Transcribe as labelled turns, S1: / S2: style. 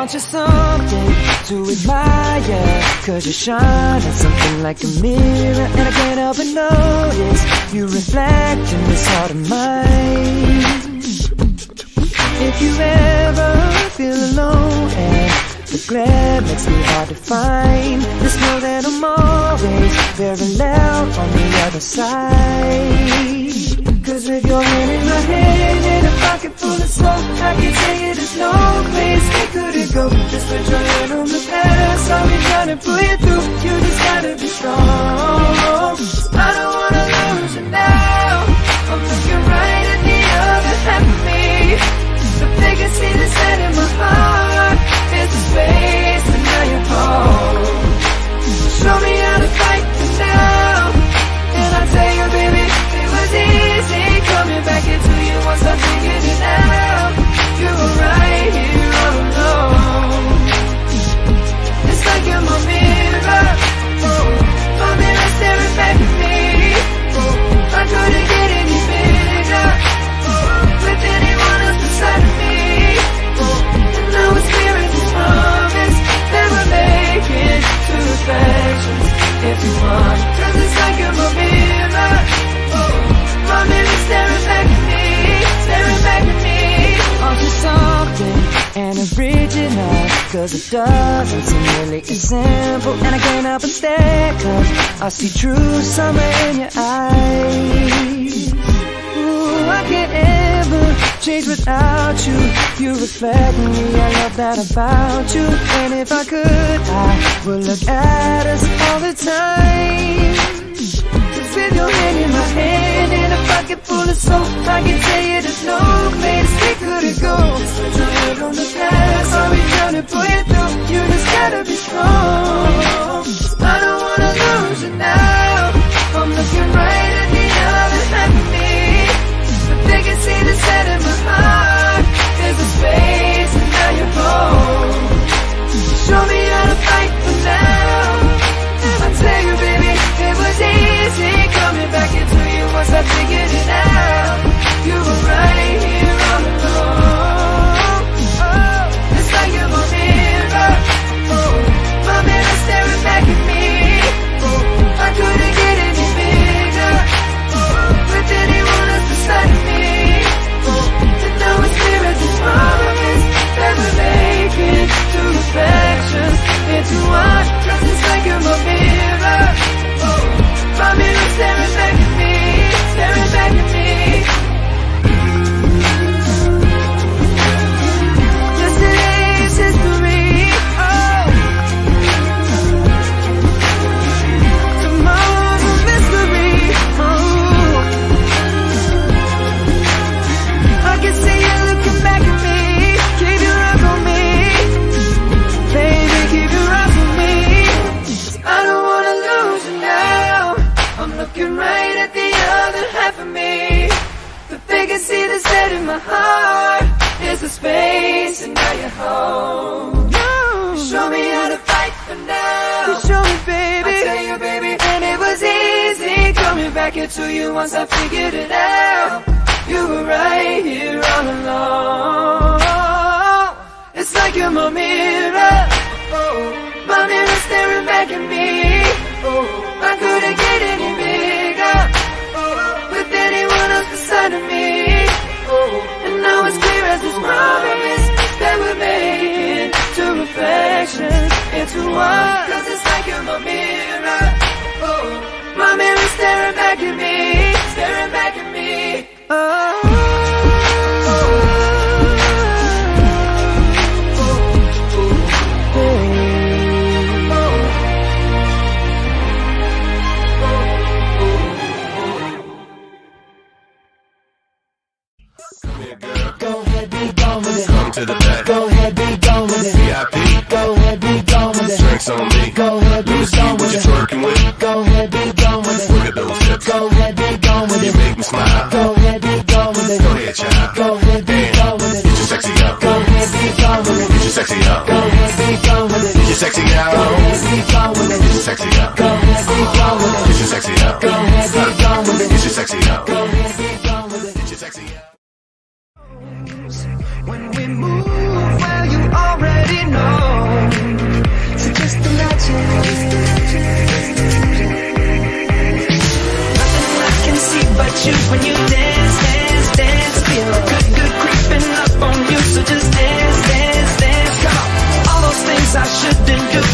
S1: Aren't you something to admire? Cause you shine at something like a mirror And I can't help but notice You reflect in this heart of mine. If you ever feel alone and the glare makes me hard to find Just know that I'm always very loud on the other side Cause with your hand in my hand and a pocket full of smoke I can tell you there's no place we couldn't go Cause it doesn't seem really as simple And I can't help but stare Cause I see truth somewhere in your eyes. Ooh, I can't ever change without you. You reflect me, I love that about you. And if I could, I would look at us all the time. Cause with your hand in my hand and a pocket full of soap I can gotta my heart There's a space and now you're home. You show me how to fight for now. You show me, baby. I tell you, baby And it was easy coming back into you once I figured it out. You were right here back at me Staring back at me oh.
S2: Go ahead, be gone with it.
S3: Come to the back.
S2: Go ahead, be gone with it.
S3: VIP.
S2: Go ahead, be gone with it.
S3: Drinks on me.
S2: Go ahead, be
S3: Let me see
S2: gone
S3: what
S2: with
S3: you
S2: it.
S3: twerking with.
S2: Go ahead, be with
S3: You
S2: it.
S3: make me smile.
S2: Go ahead, be gone with it.
S3: Go ahead, child.
S2: Go ahead, be
S3: Damn.
S2: gone with
S3: Get your sexy out.
S2: Go ahead, be gone with it.
S3: Get your sexy out.
S2: Go ahead, be gone with it.
S3: Get your sexy out.
S2: Go ahead, be gone with it.
S3: Get your sexy out.
S2: Go ahead, be gone with
S3: Get
S2: it.
S3: your sexy out.
S2: Go ahead, be gone with
S3: Get your sexy out.
S2: Go ahead, be gone with it.
S3: Get your sexy out.
S1: When we move, well, you already know. When you dance, dance, dance. Feel good, good creeping up on you, so just dance, dance, dance. All those things I shouldn't do.